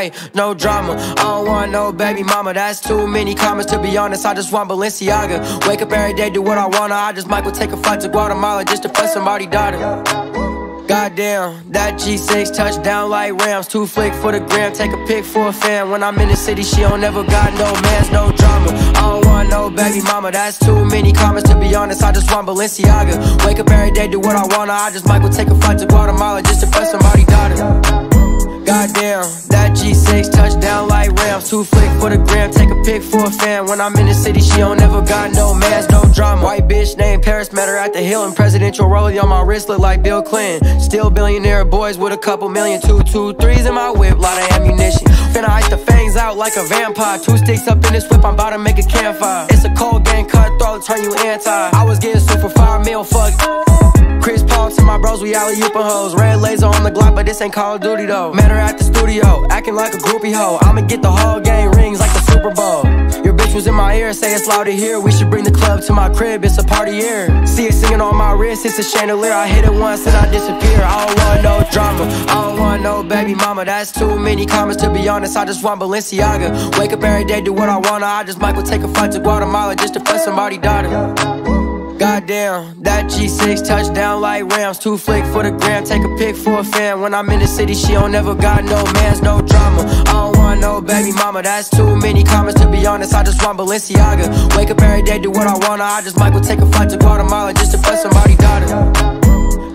way, no drama. I don't want no baby mama, that's too many comments to be honest. I just want Balenciaga. Wake up every day, do what I wanna. I just might go take a flight to Guatemala just to play somebody daughter. Goddamn, that G6 touchdown like Rams. Two flick for the gram, take a pic for a fan. When I'm in the city, she don't never got no mans, no drama. I don't want no baby mama, that's too many comments to be honest. I just want Balenciaga. Wake up every day, do what I wanna. I just might go take a flight to Guatemala just to play somebody daughter. Goddamn, that G6 touchdown like Rams. Two flick for the gram, take a pic for a fan. When I'm in the city, she don't never got no mans, no drama. White bitch named Paris, met her at the hill. And presidential rollie on my wrist look like Bill Clinton. Still billionaire boys with a couple million. Two, two, threes in my whip, lot of ammunition. Finna ice the fangs out like a vampire. Two sticks up in this whip, I'm about to make a campfire. It's a cold game, cutthroat, turn you anti. I was getting sued alley oopin' hoes. Red laser on the Glock, but this ain't Call of Duty though. Met her at the studio, acting like a groupie hoe. I'ma get the whole game rings like the Super Bowl. Your bitch was in my ear, say it's loud to hear. We should bring the club to my crib, it's a party year. See it singing on my wrist, it's a chandelier. I hit it once and I disappear. I don't want no drama, I don't want no baby mama. That's too many comments to be honest. I just want Balenciaga. Wake up every day, do what I wanna. I just might go take a flight to Guatemala just to play somebody daughter. Goddamn, that G6 touchdown like Rams. Two flick for the gram, take a pic for a fan. When I'm in the city, she don't never got no mans, no drama. I don't want no baby mama, that's too many comments to be honest. I just want Balenciaga. Wake up every day, do what I wanna. I just might go take a flight to Guatemala just to play somebody daughter.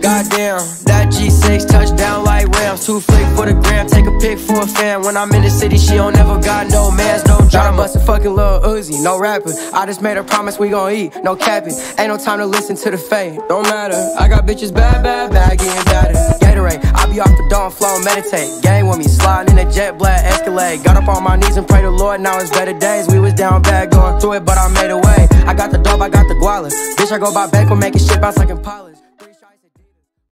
Goddamn, that G6 touchdown like Rams. Two flick for the gram, take a pic for a fan. When I'm in the city, she don't never got no mans, no drama. Bust a fucking little Uzi, no rapper. I just made a promise we gon' eat, no capping. Ain't no time to listen to the fame, don't matter. I got bitches bad, bad, bad, getting better. Gatorade, I be off the dawn flow, meditate. Gang with me, sliding in a jet black Escalade. Got up on my knees and pray to Lord, now it's better days. We was down bad going through it, but I made a way. I got the dope, I got the guala. Bitch, I go by back, we're making shit bounce like Impalas.